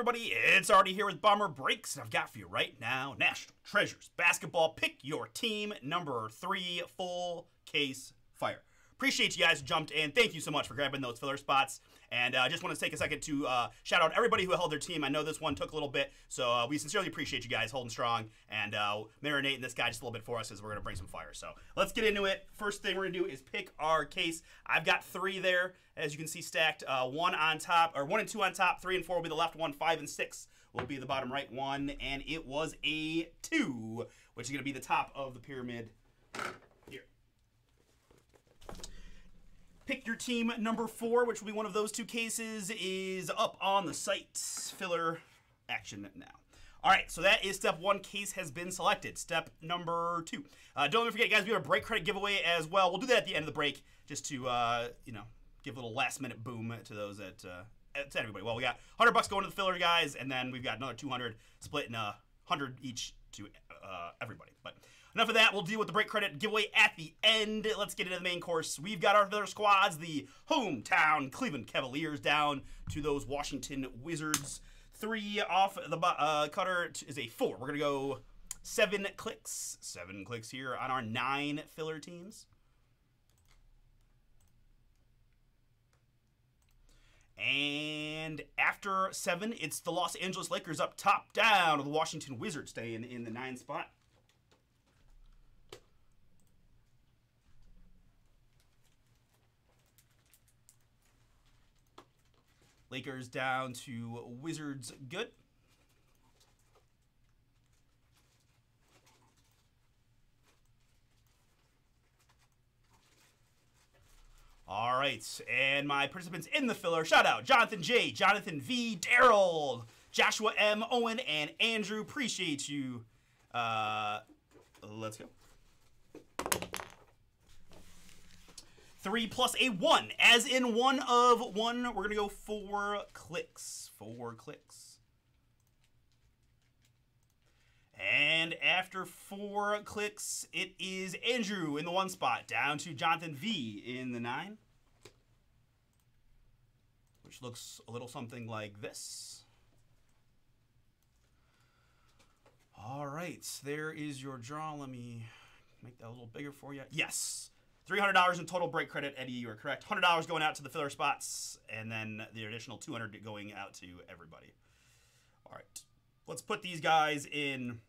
everybody? It's already here with Bomber Breaks, and I've got for you right now National Treasures Basketball Pick Your Team number three full case fire. Appreciate you guys jumped in. Thank you so much for grabbing those filler spots. And I uh, just want to take a second to uh, shout out everybody who held their team. I know this one took a little bit, so uh, we sincerely appreciate you guys holding strong and marinating this guy just a little bit for us as we're going to bring some fire. So let's get into it. First thing we're going to do is pick our case. I've got three there, as you can see stacked. One on top, or one and two on top. Three and four will be the left one. Five and six will be the bottom right one. And it was a two, which is going to be the top of the pyramid Pick your team number four, which will be one of those two cases, is up on the site. Filler action now. All right, so that is step one. Case has been selected. Step number two. Uh, don't forget, guys, we have a break credit giveaway as well. We'll do that at the end of the break, just to uh, you know give a little last minute boom to those that uh, to everybody. Well, we got 100 bucks going to the filler guys, and then we've got another 200 split in a 100 each to uh, everybody. But Enough of that. We'll deal with the break credit giveaway at the end. Let's get into the main course. We've got our other squads, the hometown Cleveland Cavaliers down to those Washington Wizards. Three off the uh, cutter is a four. We're going to go seven clicks. Seven clicks here on our nine filler teams. And after seven, it's the Los Angeles Lakers up top down to the Washington Wizards staying in the nine spot. Lakers down to Wizards good. All right, and my participants in the filler, shout out Jonathan J, Jonathan V, Daryl, Joshua M, Owen, and Andrew. Appreciate you. Uh, let's go. Three plus a one, as in one of one. We're gonna go four clicks. Four clicks. And after four clicks, it is Andrew in the one spot, down to Jonathan V in the nine. Which looks a little something like this. All right, there is your draw. Let me make that a little bigger for you. Yes. $300 in total break credit, Eddie, you are correct. $100 going out to the filler spots, and then the additional 200 going out to everybody. All right. Let's put these guys in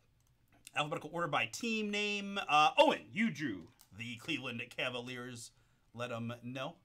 alphabetical order by team name. Uh, Owen, you drew the Cleveland Cavaliers. Let them know.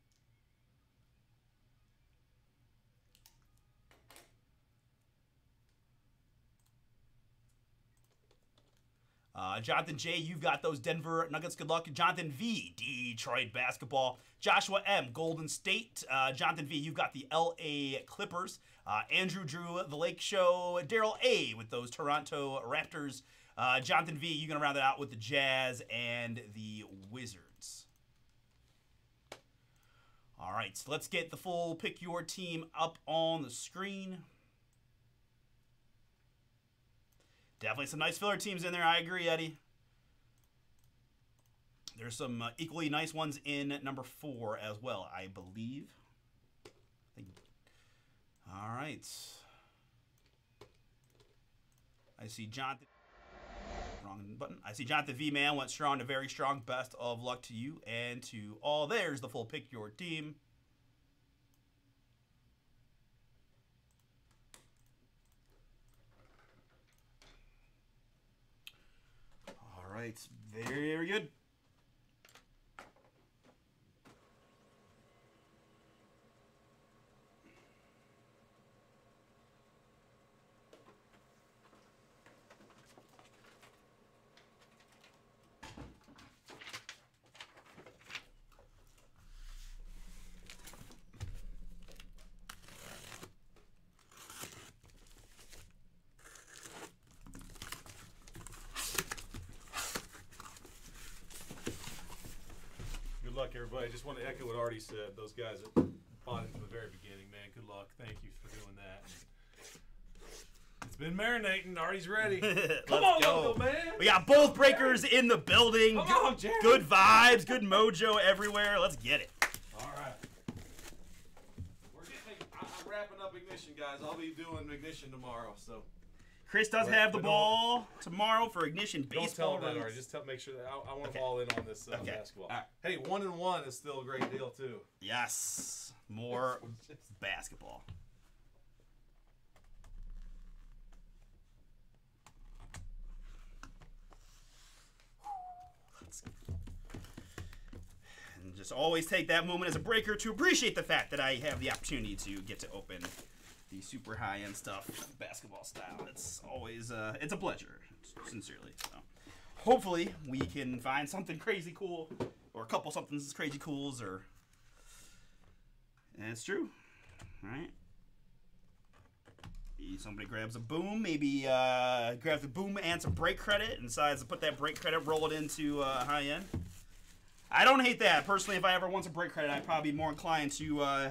Uh, Jonathan J, you've got those Denver Nuggets. Good luck. Jonathan V, Detroit basketball. Joshua M, Golden State. Uh, Jonathan V, you've got the LA Clippers. Uh, Andrew Drew, the Lake Show. Daryl A with those Toronto Raptors. Uh, Jonathan V, you're going to round it out with the Jazz and the Wizards. All right, so let's get the full pick your team up on the screen. Definitely some nice filler teams in there. I agree, Eddie. There's some uh, equally nice ones in number four as well, I believe. All right. I see Jonathan. Wrong button. I see Jonathan V. Man went strong to very strong. Best of luck to you and to all. There's the full pick your team. Right, very very good. Luck, everybody. Just want to echo what Artie said. Those guys that bought it from the very beginning, man. Good luck. Thank you for doing that. It's been marinating. Artie's ready. Come on, go. man. We got both breakers in the building. Come on, Jerry. Good vibes, good mojo everywhere. Let's get it. All right. We're getting. I, I wrapping up ignition, guys. I'll be doing ignition tomorrow, so Chris does But- have the ball tomorrow for Ignition baseball. don't tell them that. Just tell, make sure that I, I want Okay. them all in on this uh, Okay. basketball. All right. Hey, one and one is still a great deal too. Yes, more basketball. And just always take that moment as a breaker to appreciate the fact that I have the opportunity to get to open the super high end stuff, basketball style. It's always uh, it's a pleasure, sincerely. So hopefully we can find something crazy cool, or a couple something crazy cools, or that's true. All right. Somebody grabs a boom, maybe uh, grabs a boom and some break credit, and decides to put that break credit, roll it into uh, high end. I don't hate that personally. If I ever want some break credit, I'd probably be more inclined to uh,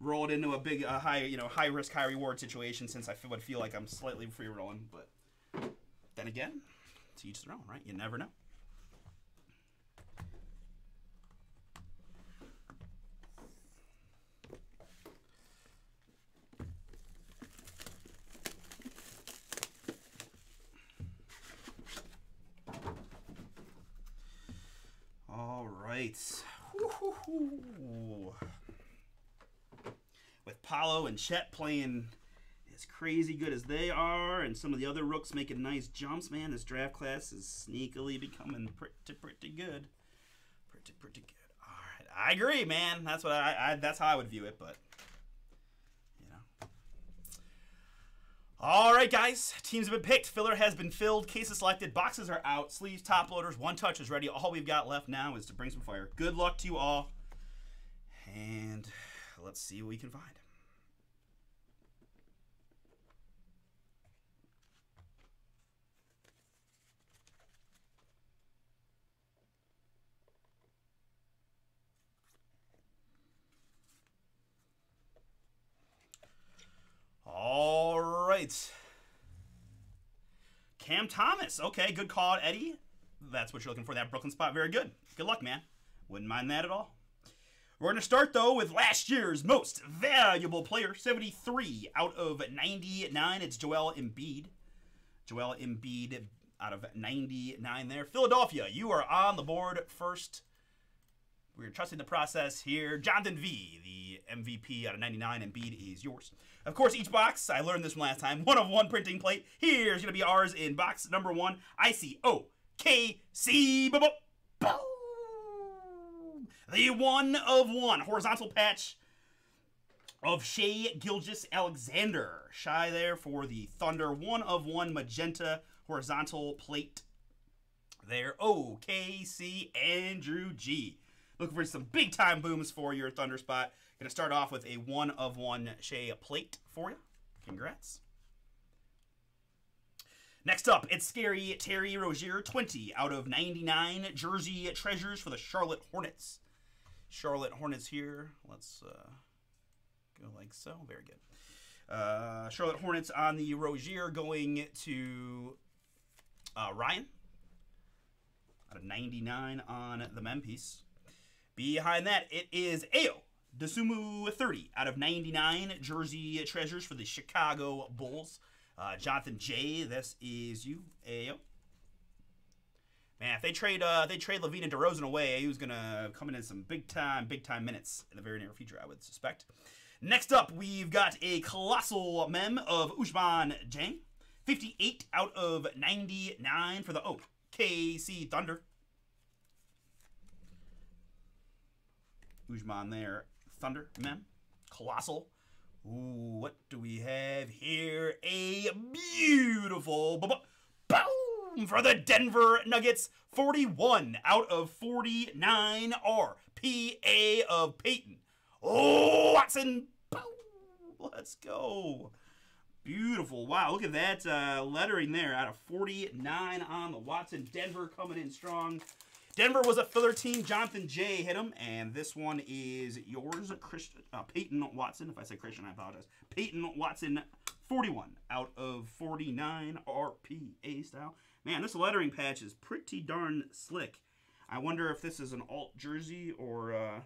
roll it into a big, uh, high, you know, high risk, high reward situation, since I would feel like I'm slightly free rolling. But then again, to each their own, right? You never know. All right. Woo-hoo-hoo. With Paolo and Chet playing as crazy good as they are, and some of the other rooks making nice jumps, man, this draft class is sneakily becoming pretty, pretty good. Pretty, pretty good. All right, I agree, man. That's what I, I that's how I would view it, but you know. All right, guys. Teams have been picked. Filler has been filled. Cases selected. Boxes are out. Sleeves, top loaders, one touch is ready. All we've got left now is to bring some fire. Good luck to you all. And let's see what we can find. All right. Cam Thomas. Okay, good call, Eddie. That's what you're looking for, that Brooklyn spot. Very good. Good luck, man. Wouldn't mind that at all. We're going to start, though, with last year's most valuable player 73 out of 99. It's Joel Embiid. Joel Embiid out of 99 there. Philadelphia, you are on the board first. We're trusting the process here. Jonathan V, the MVP out of 99, and Embiid is yours. Of course, each box, I learned this from last time, one of one printing plate. Here's going to be ours in box number one. I C O K C. Boom. The one of one horizontal patch of Shea Gilgis Alexander. Shai there for the Thunder. One of one magenta horizontal plate there. OKC Andrew G. Looking for some big time booms for your Thunder spot. To start off with a one of one Shai plate for you. Congrats. Next up, it's scary Terry Rozier, 20 out of 99 jersey treasures for the Charlotte Hornets. Charlotte Hornets here. Let's uh, go like so. Very good. Uh, Charlotte Hornets on the Rozier going to uh, Ryan out of 99 on the mem piece. Behind that, it is Ayo Dosunmu 30 out of 99 jersey treasures for the Chicago Bulls. Uh, Jonathan J, this is you, Ayo. Man, if they trade uh, they trade LaVine and DeRozan away, Ayo's gonna come in in some big time, big time minutes in the very near future, I would suspect. Next up, we've got a colossal mem of Ousmane Dieng, 58 out of 99 for the OKC Thunder. Ousmane there. Thunder, mem. Colossal. Ooh, what do we have here? A beautiful boom for the Denver Nuggets. 41 out of 49 RPA of Peyton. Oh, Watson. Boom. Let's go. Beautiful. Wow, look at that uh, lettering there out of 49 on the Watson. Denver coming in strong. Denver was a filler team. Jonathan J hit him, and this one is yours, Christian uh, Peyton Watson. If I say Christian, I apologize. Peyton Watson, 41 out of 49 RPA style. Man, this lettering patch is pretty darn slick. I wonder if this is an alt jersey or uh,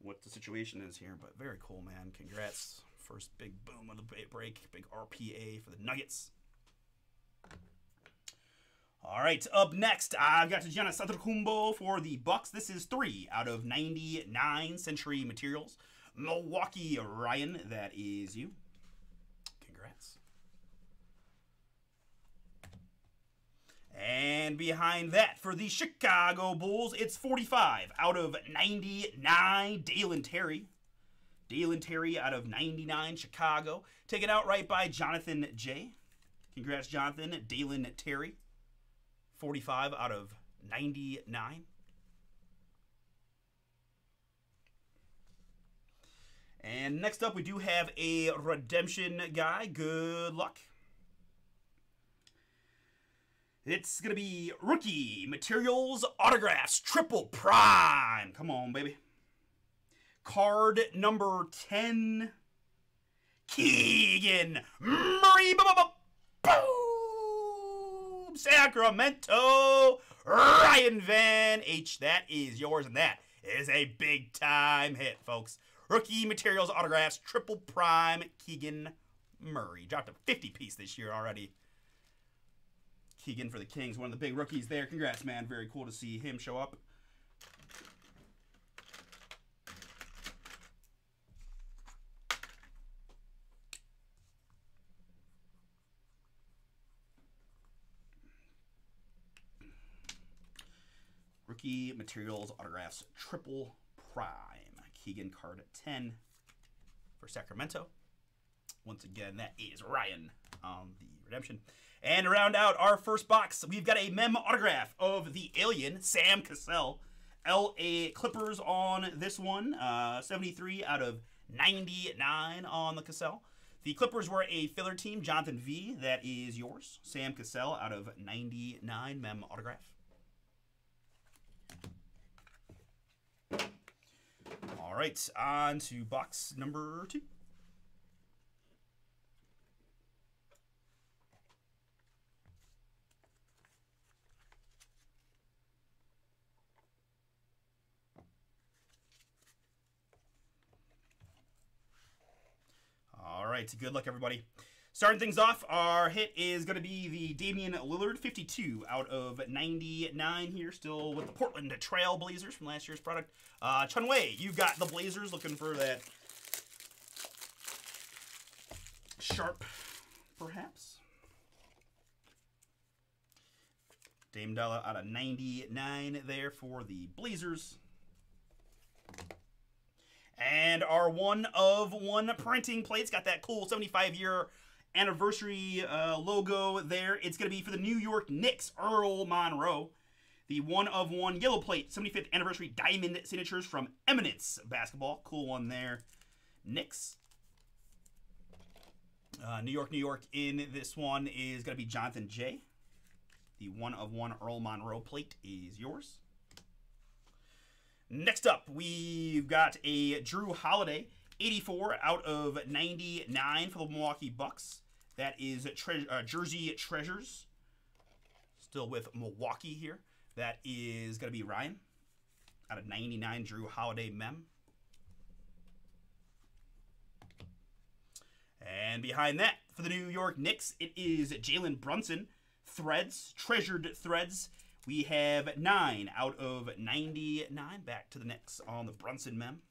what the situation is here, but very cool, man. Congrats. First big boom of the break, big RPA for the Nuggets. All right, up next, I've got Giannis Antetokounmpo for the Bucks. This is three out of 99 Century Materials. Milwaukee Ryan, that is you. Congrats. And behind that, for the Chicago Bulls, it's 45 out of 99 Dalen Terry. Dalen Terry out of 99 Chicago. Taken out right by Jonathan J. Congrats, Jonathan. Dalen Terry. 45 out of 99. And next up, we do have a redemption guy. Good luck. It's going to be rookie materials autographs triple prime. Come on, baby. Card number 10. Keegan Murray. Boom! Sacramento. Ryan Van H. That is yours, and that is a big time hit, folks. Rookie materials autographs, triple prime Keegan Murray. Dropped a 50 piece this year already. Keegan for the Kings, one of the big rookies there. Congrats, man. Very cool to see him show up. Rookie Materials Autographs Triple Prime. Keegan card 10 for Sacramento. Once again, that is Ryan on the redemption. And to round out our first box, we've got a mem autograph of the alien, Sam Cassell. LA Clippers on this one. Uh, 73 out of 99 on the Cassell. The Clippers were a filler team. Jonathan V, that is yours. Sam Cassell out of 99 mem autograph. All right, on to box number two. All right, good luck, everybody. Starting things off, our hit is going to be the Damian Lillard 52 out of 99 here, still with the Portland Trail Blazers from last year's product. Uh, Chunwei, you got the Blazers looking for that sharp, perhaps. Dame Dollar out of 99 there for the Blazers. And our one of one printing plates got that cool 75 year anniversary uh, logo there. It's going to be for the New York Knicks, Earl Monroe. The one of one yellow plate, 75th anniversary diamond signatures from Eminence Basketball. Cool one there. Knicks. Uh, New York, New York in this one is going to be Jonathan J. The one of one Earl Monroe plate is yours. Next up, we've got a Jrue Holiday 84 out of 99 for the Milwaukee Bucks. That is tre uh, Jersey Treasures. Still with Milwaukee here. That is going to be Ryan out of 99 Jrue Holiday Mem. And behind that, for the New York Knicks, it is Jalen Brunson. Threads, treasured threads. We have 9 out of 99. Back to the Knicks on the Brunson Mem.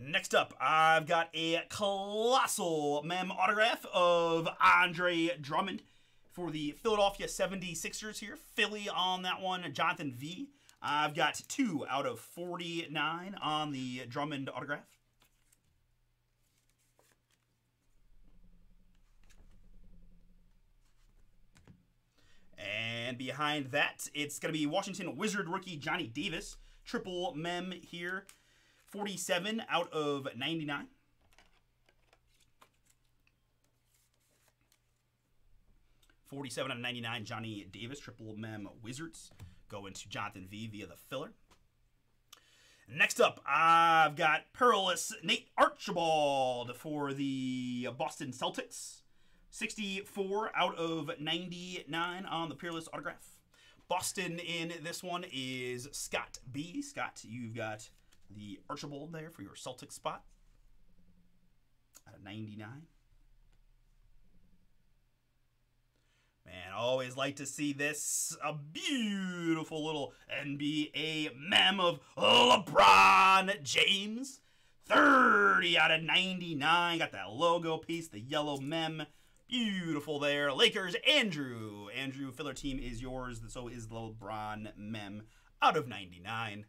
Next up, I've got a colossal mem autograph of Andre Drummond for the Philadelphia 76ers here. Philly on that one, Jonathan V. I've got two out of 49 on the Drummond autograph. And behind that, it's going to be Washington Wizard rookie Johnny Davis. Triple mem here. 47 out of 99. Forty-seven out of ninety-nine. Johnny Davis, triple mem Wizards, going to Jonathan V via the filler. Next up, I've got Perilous Nate Archibald for the Boston Celtics. 64 out of 99 on the Peerless autograph. Boston in this one is Scott B. Scott, you've got the Archibald there for your Celtic spot out of 99. Man, always like to see this. A beautiful little NBA mem of LeBron James. 30 out of 99. Got that logo piece, the yellow mem. Beautiful there. Lakers, Andrew. Andrew, filler team is yours. So is LeBron mem out of 99.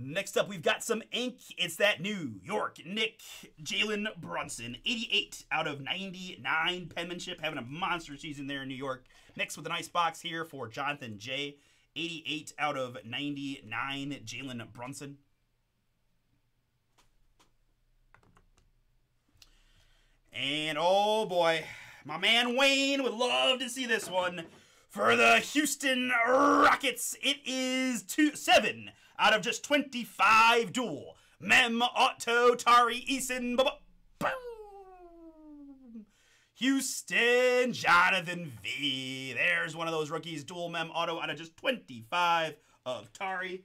Next up, we've got some ink. It's that New York Knick Jalen Brunson, 88 out of 99 penmanship, having a monster season there in New York. Next with a nice box here for Jonathan J, 88 out of 99 Jalen Brunson. And oh boy, my man Wayne would love to see this one. For the Houston Rockets, it is two seven out of just 25 dual. Mem Auto Tari Eason. Boom. Houston Jonathan V. There's one of those rookies. Dual Mem Auto out of just 25 of Tari.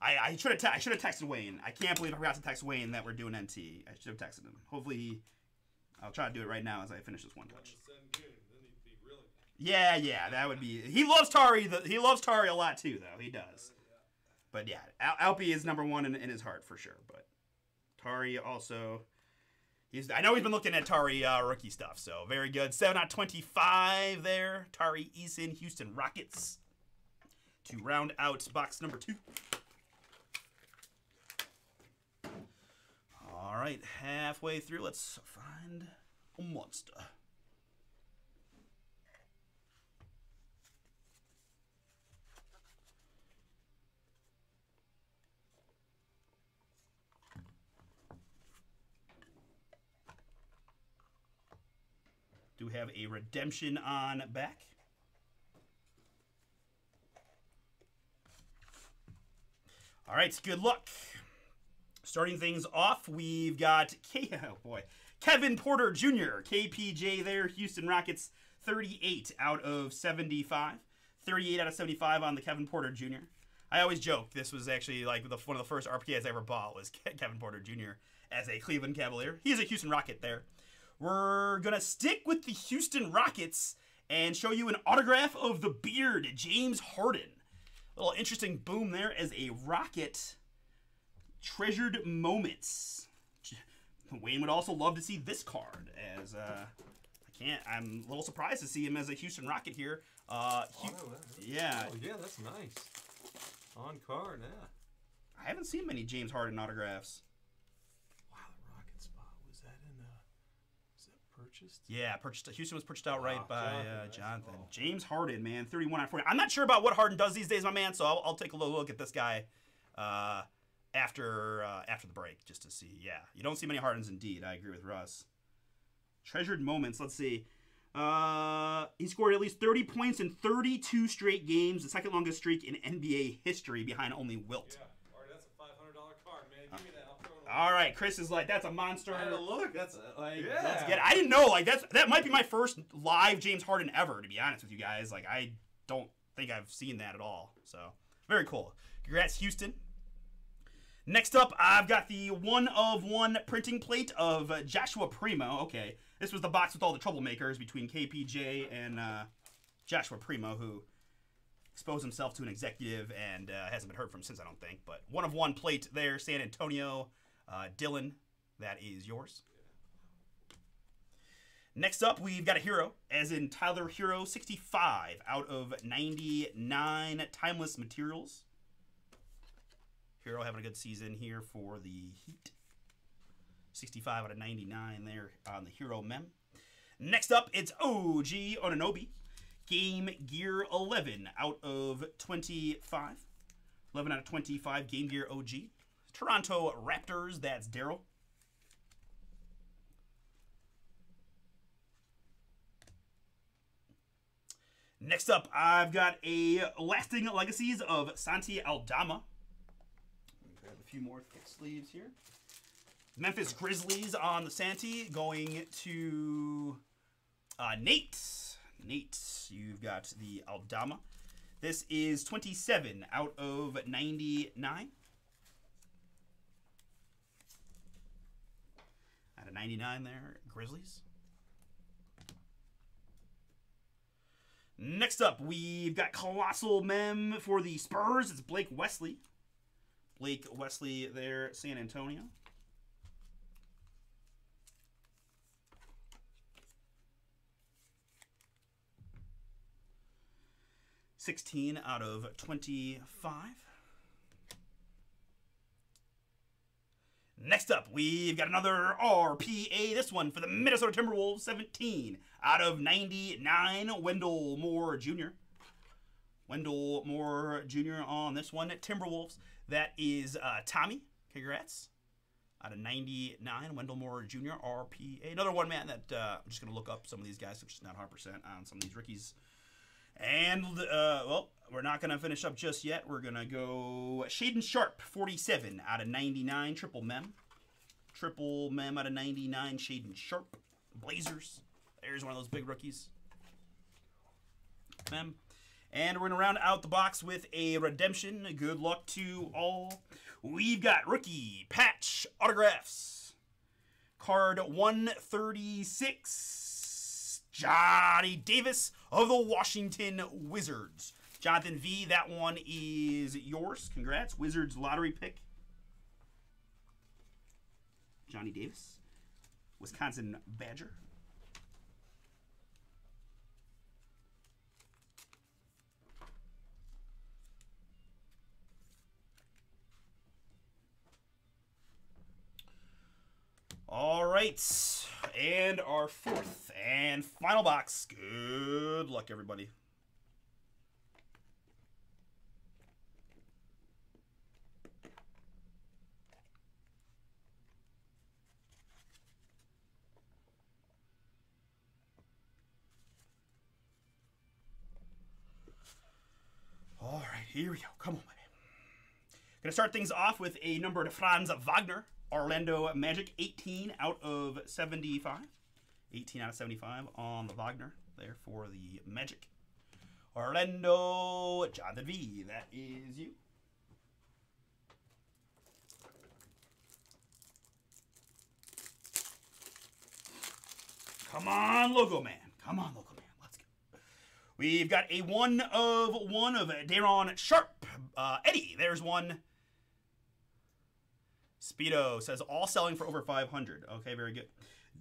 I, I should have I should have texted Wayne. I can't believe I forgot to text Wayne that we're doing NT. I should have texted him. Hopefully, he, I'll try to do it right now as I finish this one touch. Yeah, yeah, that would be. He loves Tari. The, he loves Tari a lot too, though. He does. But yeah, Al- Alpi is number one in, in, his heart for sure. But Tari also. He's, I know he's been looking at Tari uh, rookie stuff, so very good. 7 out 25 there. Tari Eason, Houston Rockets. To round out box number two. All right, halfway through, let's find a monster. Do have a redemption on back. All right, good luck. Starting things off, we've got K- oh boy, Kevin Porter Jr., KPJ there, Houston Rockets, 38 out of 75. 38 out of 75 on the Kevin Porter Jr. I always joke this was actually like the, one of the first RPAs I ever bought was Kevin Porter Jr. as a Cleveland Cavalier. He's a Houston Rocket there. We're gonna stick with the Houston Rockets and show you an autograph of the beard, James Harden. A little interesting boom there as a Rocket treasured moments. Wayne would also love to see this card as uh, I can't. I'm a little surprised to see him as a Houston Rocket here. Uh, Hu- yeah, Oh, yeah, that's nice. On card, yeah. I haven't seen many James Harden autographs. Wow, the rocket spot was that in? Uh, was that purchased? Yeah, purchased. Houston was purchased outright Wow, by Jonathan, uh, Jonathan. James Harden, man, 31 out of 40. I'm not sure about what Harden does these days, my man. So I'll, I'll take a little look at this guy uh, after uh, after the break just to see. Yeah, you don't see many Hardens indeed. I agree with Russ. Treasured moments. Let's see. Uh, he scored at least 30 points in 32 straight games, the second longest streak in NBA history, behind only Wilt. Yeah, Art, that's a five hundred dollar card, man. Give me that. I'll throw it away. All right, Chris is like, that's a monster. I look. That's Like, Yeah. let's get. I didn't know. Like that's that might be my first live James Harden ever. To be honest with you guys, like I don't think I've seen that at all. So very cool. Congrats, Houston. Next up, I've got the one of one printing plate of uh, Joshua Primo. Okay, this was the box with all the troublemakers between KPJ and uh, Joshua Primo, who exposed himself to an executive and uh, hasn't been heard from since. I don't think. But one of one plate there, San Antonio. Uh, Dylan, that is yours. Next up, we've got a hero, as in Tyler Herro, 65 out of 99 timeless materials. Herro having a good season here for the Heat. 65 out of 99 there on the Herro Mem. Next up, it's OG Anunoby. Game Gear 11 out of 25. 11 out of 25 Game Gear OG. Toronto Raptors, that's Daryl. Next up, I've got a Lasting Legacies of Santi Aldama. Grab a few more thick sleeves here. Memphis Grizzlies on the Santi going to uh, Nate. Nate, you've got the Aldama. This is 27 out of 99. Of 99 there, Grizzlies. Next up, we've got Colossal Mem for the Spurs. It's Blake Wesley. Blake Wesley there, San Antonio. 16 out of 25. Next up, we've got another RPA. This one for the Minnesota Timberwolves, 17 out of 99. Wendell Moore Jr. Wendell Moore Jr. on this one. At Timberwolves. That is uh, Tommy. Congrats. Out of 99, Wendell Moore Jr. RPA. Another one, man, that uh, I'm just going to look up some of these guys, which is not 100% on some of these rookies. And, uh, well, we're not going to finish up just yet. We're going to go Shaedon Sharpe, 47 out of 99, triple mem. Triple mem out of 99, Shaedon Sharpe. Blazers. There's one of those big rookies. Mem. And we're going to round out the box with a redemption. Good luck to all. We've got rookie patch autographs. Card 136. Johnny Davis of the Washington Wizards. Jonathan V, that one is yours. Congrats. Wizards lottery pick. Johnny Davis. Wisconsin Badger. All right. And our fourth and final box. Good luck, everybody. All right, here we go. Come on, baby. Gonna start things off with a number to Franz Wagner. Orlando Magic, 18 out of 75. 18 out of 75 on the Wagner there for the Magic. Orlando, Jonathan V, that is you. Come on, Logo Man. Come on, Logo. We've got a one of one of Day'Ron Sharpe. Uh, Eddie, there's one. Speedo says all selling for over 500. Okay, very good.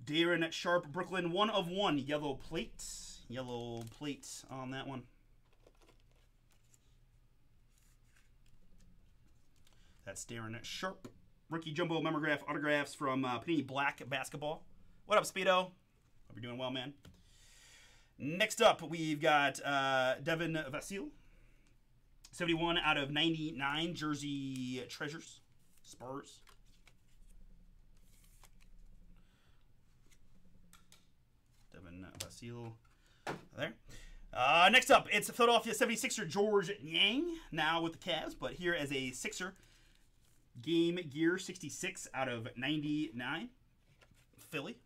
Day'Ron Sharpe, Brooklyn, one of one. Yellow plate. Yellow plate on that one. That's Day'Ron Sharpe. Rookie Jumbo Memograph autographs from uh, Panini Black Basketball. What up, Speedo? Hope you're doing well, man. Next up, we've got uh, Devin Vassell. 71 out of 99 Jersey Treasures. Spurs. Devin Vassell there. Uh, next up, it's Philadelphia 76er Georges Niang, now with the Cavs, but here as a Sixer. Game Gear 66 out of 99. Philly.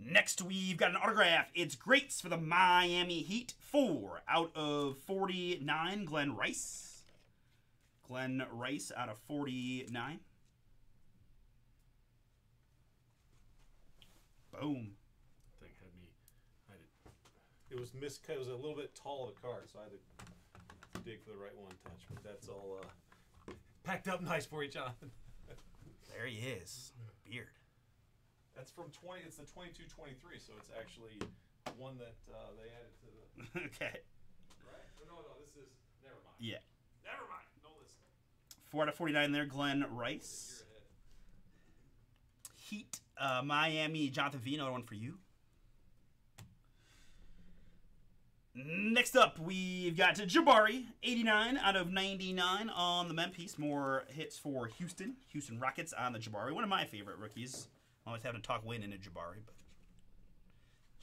Next, we've got an autograph. It's Greats for the Miami Heat. Four out of 49. Glen Rice. Glen Rice out of 49. Boom. Thing had me. I did, it was mis. It was a little bit tall of a card, so I had to dig for the right one touch. But that's all uh, packed up nice for you, Jonathan. There he is. Beard. That's from 20. It's the 22 23, so it's actually one that uh, they added to the. okay. Right? No, no, this is. Never mind. Yeah. Never mind. No listen. Four out of 49 there. Glen Rice. Heat. Uh, Miami. Jonathan V. Another one for you. Next up, we've got Jabari, 89 out of 99 on the Memphis. More hits for Houston. Houston Rockets on the Jabari. One of my favorite rookies. Always having to talk win in a Jabari, but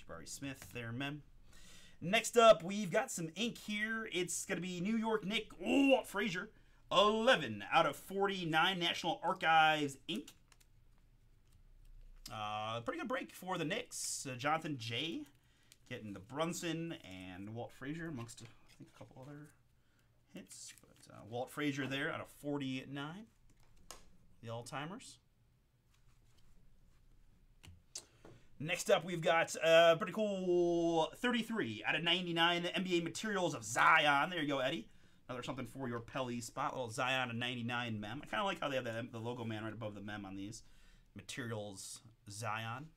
Jabari Smith there, Mem. Next up, we've got some ink here. It's going to be New York Knick oh, Frazier. 11 out of 49 National Archives ink. Uh, pretty good break for the Knicks. Uh, Jonathan J. getting the Brunson and Walt Frazier amongst, I think, a couple other hits. But uh, Walt Frazier there out of 49. The all Next up, we've got uh, pretty cool 33 out of 99 NBA materials of Zion. There you go, Eddie. Another something for your Pelly spot. Little Zion of 99 mem. I kind of like how they have that, the logo man right above the mem on these. Materials Zion.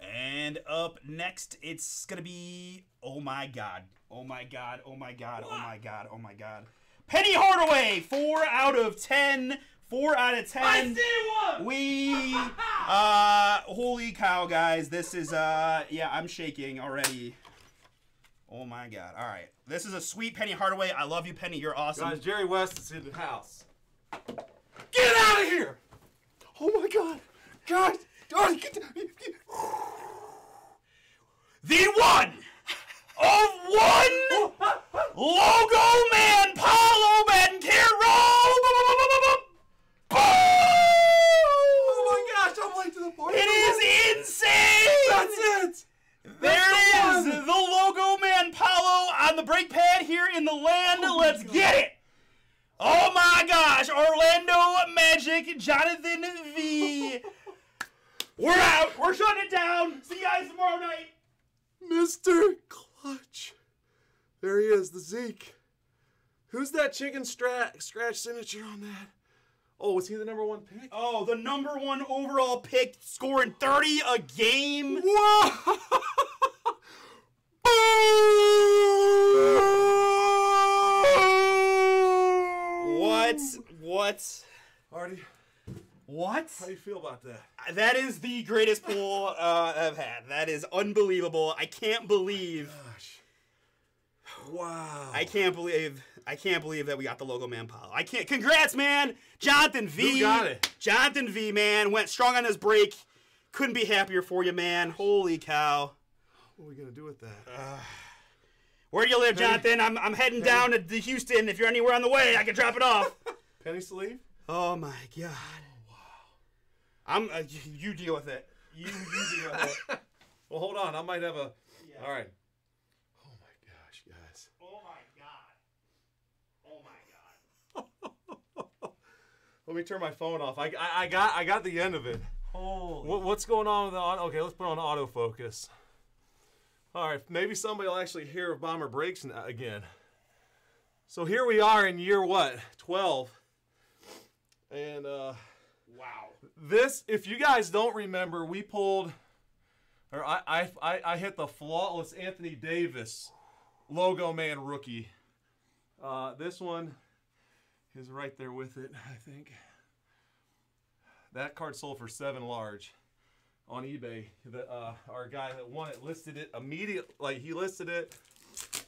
And up next, it's going to be, oh my God. Oh my God. Oh my God. Oh my God. Oh my God. Penny Hardaway, 4 out of 10. 4 out of 10. I see one. We, uh, holy cow, guys. This is, uh, yeah, I'm shaking already. Oh my God. All right. This is a sweet Penny Hardaway. I love you, Penny. You're awesome. Guys, Jerry West is in the house. Get out of here! Oh my god! Guys! guys, get the one of one logo man, Paolo Banchero. Oh my gosh, I'm late to the party. It insane. That's it! There That's it the is, the logo man Paolo on the brake pad here in the land. Oh Let's get it. Oh my gosh, Orlando Magic, Jonathan V. We're out. We're shutting it down. See you guys tomorrow night. Mr. Clutch. There he is, the Zeke. Who's that chicken stra- scratch signature on that? Oh, was he the number one pick? Oh, the number one overall pick, scoring 30 a game. Whoa! What? What? Artie, What? how do you feel about that? That is the greatest pull uh, I've had. That is unbelievable. I can't believe. Gosh. Wow. I can't believe. I can't believe that we got the logo man Paolo. I can't. Congrats, man. Jonathan V. Who got it? Jonathan V. Man went strong on his break. Couldn't be happier for you, man. Holy cow. what are we going to do with that? Where do you live, Jonathan? I'm, I'm heading down to the Houston. If you're anywhere on the way, I can drop it off. Penny sleeve? Oh my god. Wow. I'm. Uh, you- you deal with it. You, you deal with it. Well, hold on. I might have a. Yeah. All right. Oh my gosh, guys. Oh my god. Oh my god. Let me turn my phone off. I, I, I got I got the end of it. Holy. What, what's going on with the auto? Okay, let's put on autofocus. All right, maybe somebody will actually hear of bomber breaks again. So here we are in year what? 12. And uh, Wow. this, if you guys don't remember, we pulled, or I, I, I, I hit the flawless Anthony Davis logo man rookie. Uh, this one is right there with it, I think. That card sold for seven large on eBay. The uh, our guy that won it listed it immediately. Like he listed it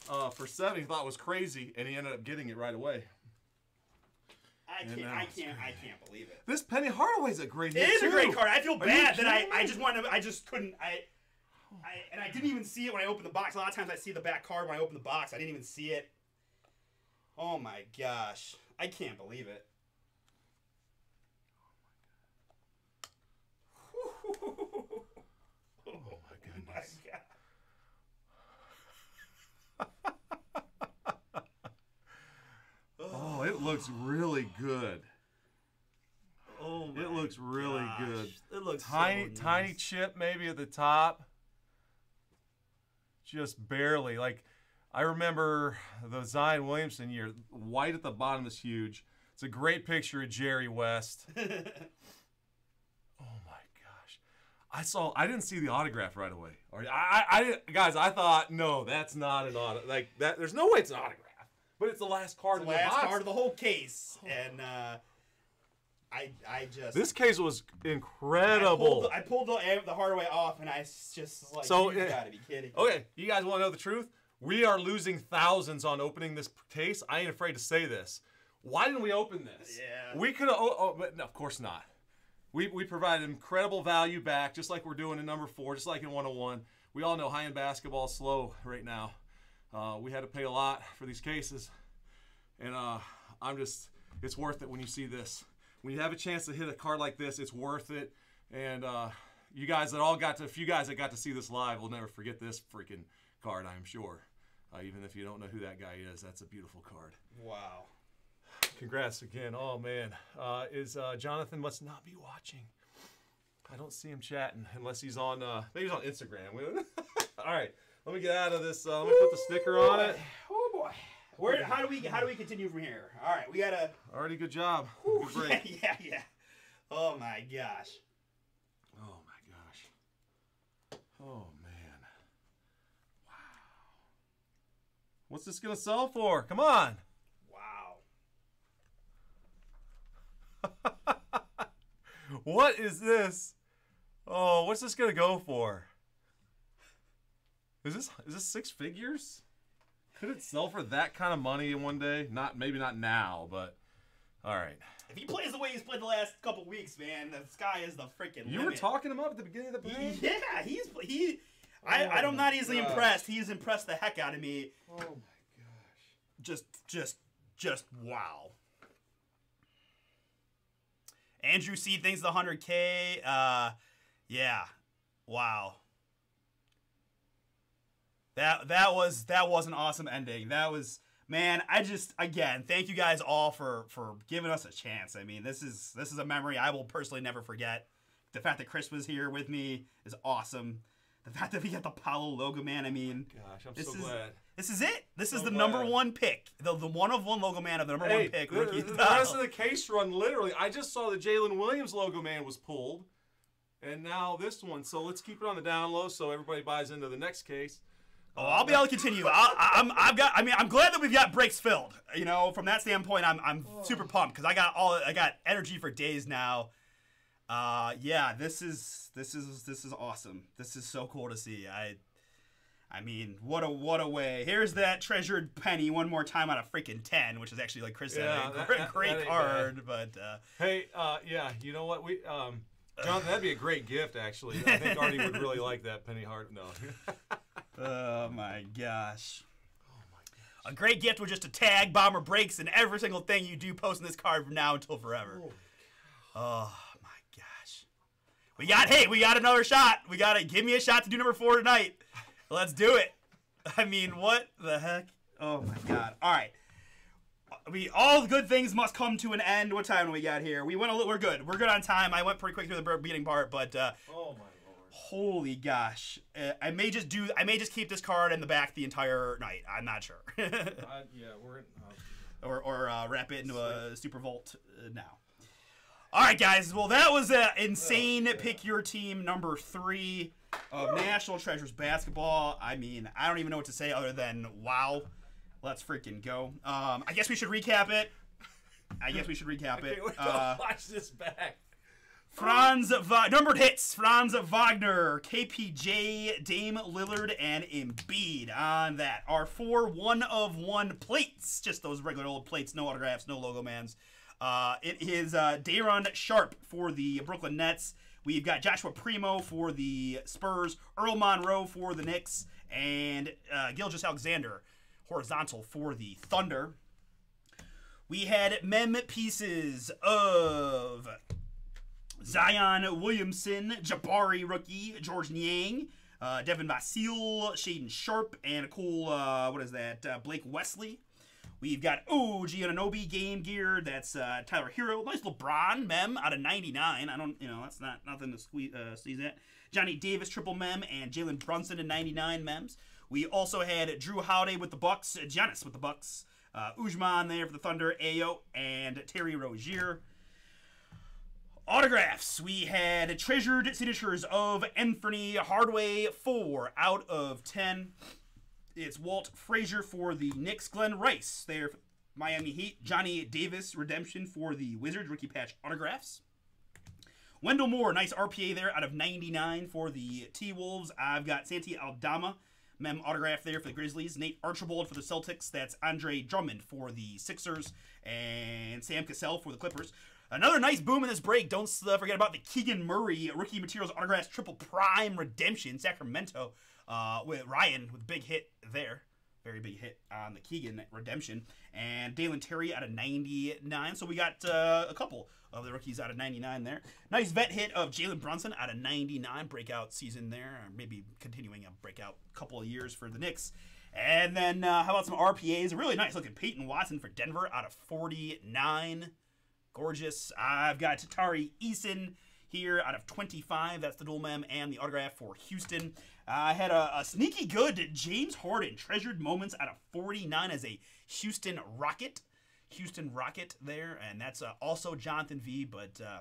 uh, for seven. He thought it was crazy, and he ended up getting it right away. I can't. I can't. I can't believe it. This Penny Hardaway's a great It is a great card. I feel you bad that I, I just wanted. to- I just couldn't. I. I, and I didn't even see it when I opened the box. A lot of times I see the back card when I open the box. I didn't even see it. Oh my gosh. I can't believe it. Oh my goodness. My God. Oh, it looks really good. Oh my It looks really gosh. good. It looks Tiny, so tiny chip maybe at the top. Just barely. Like I remember the Zion Williamson year. White at the bottom is huge. It's a great picture of Jerry West. oh my gosh. I saw. I didn't see the autograph right away. Or I, I, I didn't- guys. I thought no, that's not an auto. Like that. There's no way it's an autograph. But it's the last card the last box. card of the whole case, and uh, I I just This case was I incredible. pulled, the, I pulled the, the Hardaway off, and I just like, So, you uh, gotta be kidding. Okay, you guys want to know the truth? We are losing thousands on opening this case. I ain't afraid to say this. Why didn't we open this? Yeah. We could have. Oh, oh, but no, of course not. we, we provide incredible value back, just like we're doing in number four, just like in 101. We all know high end basketball is slow right now. Uh, we had to pay a lot for these cases, and uh, I'm just, it's worth it when you see this. When you have a chance to hit a card like this, it's worth it. And uh, you guys that all got to, a few guys that got to see this live will never forget this freaking card, I'm sure. Uh, even if you don't know who that guy is, that's a beautiful card. Wow. Congrats again. Oh man, uh, is uh, Jonathan must not be watching. I don't see him chatting unless he's on. Uh, maybe he's on Instagram. All right, let me get out of this. Uh, let me put the sticker on it. Oh boy. Where? How do we? How do we continue from here? All right, we gotta. Already good job. Whew, Good yeah, yeah, yeah. Oh my gosh. Oh my gosh. Oh man. Wow. What's this gonna sell for? Come on. Wow. What is this? Oh, what's this gonna go for? Is this is this six figures? Could it sell for that kind of money in one day? Not maybe not now, but all right. If he plays the way he's played the last couple weeks, man, the sky is the freaking You were talking him up at the beginning of the break. Yeah, he's he. I, Oh I, I'm not easily gosh. impressed. He's impressed the heck out of me. Oh my gosh. Just, just, just wow. Andrew C thinks the 100K. Uh, yeah, wow. That that was that was an awesome ending. That was man. I just again thank you guys all for for giving us a chance. I mean, this is this is a memory I will personally never forget. The fact that Chris was here with me is awesome. The fact that we got the Paolo logo, man. I mean, oh Gosh, I'm This so is- glad. this is it. This is So the number one pick. The, the one of one logo man of the number Hey, one pick. the, rookie the- the rest of the case run, literally, I just saw the Jalen Williams logo man was pulled, and now this one. So let's keep it on the down low so everybody buys into the next case. Oh, I'll be able to continue. I'll, I'm, I've got. I mean, I'm glad that we've got breaks filled. You know, from that standpoint, I'm, I'm oh. super pumped because I got all. I got energy for days now. Uh, yeah, this is this is this is awesome. This is so cool to see. I, I mean, what a what a way. Here's that treasured penny one more time out of freaking ten, which is actually like Chris said, Yeah, a that- great, that- great that card. But uh, Hey, uh, yeah, you know what? We, um, Jonathan, that'd be a great gift, actually. I think Artie would really like that penny heart. No. Oh my gosh. Oh my a great gift was just a tag Bomber Breaks and every single thing you do posting this card from now until forever. Oh my gosh. We got hey, we got another shot. We got to give me a shot to do number 4 tonight. Let's do it. I mean, what the heck? Oh my god. All right. We all good things must come to an end. What time do we got here? We went a little. We're good. We're good on time. I went pretty quick through the beating part, but uh, oh, my lord. Holy gosh! Uh, I may just do. I may just keep this card in the back the entire night. I'm not sure, I, yeah, we're. Uh, or or uh, wrap it into a super vault uh, now. All right, guys. Well, that was an insane pick your team number three of National Treasures basketball. I mean, I don't even know what to say other than wow. Let's freaking go. Um, I guess we should recap it. I guess we should recap it. Uh, watch this back. Franz Va- numbered hits. Franz Wagner, KPJ, Dame Lillard, and Embiid on that. Our four one of one plates, just those regular old plates, no autographs, no logo mans. Uh, it is uh, Day'Ron Sharpe for the Brooklyn Nets. We've got Joshua Primo for the Spurs, Earl Monroe for the Knicks, and uh, Gilgeous-Alexander horizontal for the Thunder. We had mem pieces of Zion Williamson, Jabari rookie, Georges Niang, uh, Devin Vassell, Shaedon Sharpe, and a cool, uh, what is that, uh, Blake Wesley. We've got, oh, Giannobi Game Gear. That's uh, Tyler Herro. Nice LeBron mem out of 99. I don't, you know, that's not nothing to squeeze, uh, sneeze at. Johnny Davis triple mem and Jalen Brunson in 99 mems. We also had Jrue Holiday with the Bucks, Giannis with the Bucks, uh, Ousmane there for the Thunder, Ayo, and Terry Rozier. Autographs. We had treasured signatures of Anthony Hardaway, 4 out of 10. It's Walt Frazier for the Knicks, Glen Rice there, Miami Heat, Johnny Davis redemption for the Wizards, rookie patch autographs. Wendell Moore, nice RPA there out of 99 for the T Wolves. I've got Santi Aldama, mem autograph there for the Grizzlies. Nate Archibald for the Celtics. That's Andre Drummond for the Sixers. And Sam Cassell for the Clippers. Another nice boom in this break. Don't uh, forget about the Keegan Murray rookie materials autographs triple prime redemption Sacramento uh, with Ryan with a big hit there. Very big hit on the Keegan redemption. And Dalen Terry out of 99. So we got uh, a couple of the rookies out of 99 there. Nice vet hit of Jalen Brunson out of 99. Breakout season there. Or maybe continuing a breakout couple of years for the Knicks. And then uh, how about some RPAs? Really nice looking Peyton Watson for Denver out of 49. Gorgeous. I've got Tatari Eason here out of 25. That's the dual mem and the autograph for Houston. I had a, a, sneaky good James Harden treasured moments out of 49 as a Houston Rocket. Houston Rocket there, and that's uh, also Jonathan V. But uh,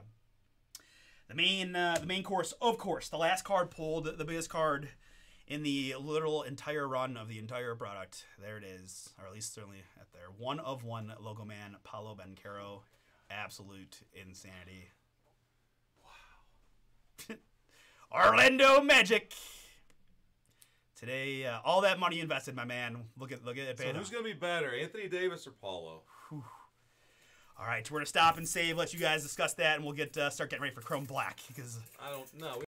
the main uh, the main course, of course, the last card pulled, the biggest card in the literal entire run of the entire product. There it is, or at least certainly at there. One of one logo man, Paolo Banchero. Absolute insanity. Wow. Orlando Magic. Today, uh, all that money invested, my man. Look at look at it. So who's going to be better, Anthony Davis or Paolo? All right, we're gonna stop and save. Let you guys discuss that, and we'll get uh, start getting ready for Chrome Black because I don't know.